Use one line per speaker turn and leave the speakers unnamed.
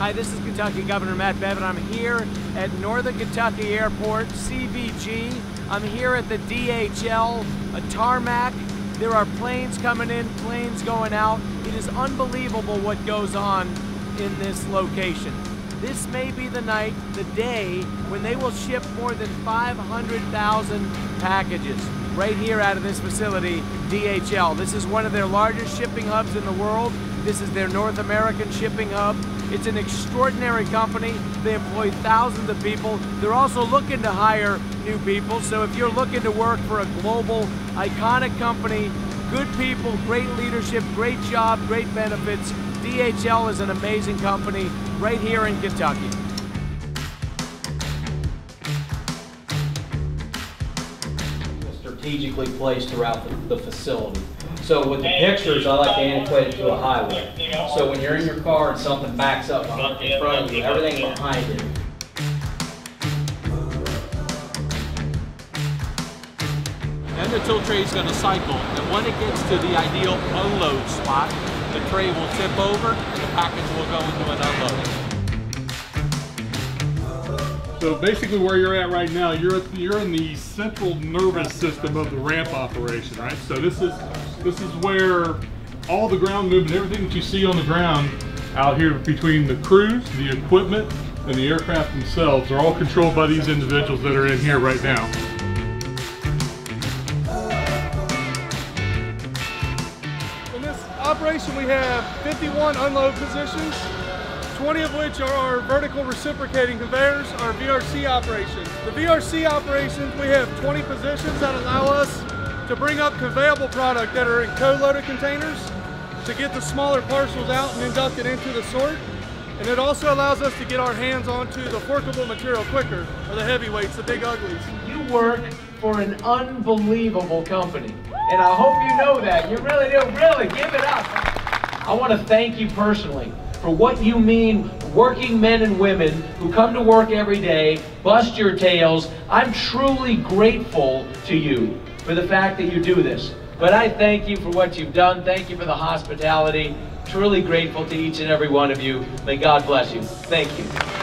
Hi, this is Kentucky Governor Matt Bevin. I'm here at Northern Kentucky Airport, CVG. I'm here at the DHL, a tarmac. There are planes coming in, planes going out. It is unbelievable what goes on in this location. This may be the night, the day, when they will ship more than 500,000 packages right here out of this facility, DHL. This is one of their largest shipping hubs in the world. This is their North American shipping hub. It's an extraordinary company. They employ thousands of people. They're also looking to hire new people. So if you're looking to work for a global, iconic company, good people, great leadership, great job, great benefits, DHL is an amazing company right here in Kentucky.
Strategically placed throughout the, the facility. So with the pictures, I like to antiquate it to a highway. So when you're in your car and something backs up in front of you, everything behind it
And the tilt tray is going to cycle, and when it gets to the ideal unload spot, the tray will tip over, and the package will go into an unload.
So basically where you're at right now, you're at, you're in the central nervous system of the ramp operation, right? So this is this is where all the ground movement, everything that you see on the ground out here between the crews, the equipment, and the aircraft themselves are all controlled by these individuals that are in here right now. In this operation we have 51 unload positions 20 of which are our vertical reciprocating conveyors, our VRC operations. The VRC operations, we have 20 positions that allow us to bring up conveyable product that are in co-loaded containers to get the smaller parcels out and induct it into the sort. And it also allows us to get our hands onto the forkable material quicker, or the heavyweights, the big uglies.
You work for an unbelievable company. And I hope you know that. You really do. Really, give it up. I want to thank you personally for what you mean working men and women who come to work every day, bust your tails. I'm truly grateful to you for the fact that you do this. But I thank you for what you've done. Thank you for the hospitality. Truly grateful to each and every one of you. May God bless you. Thank you.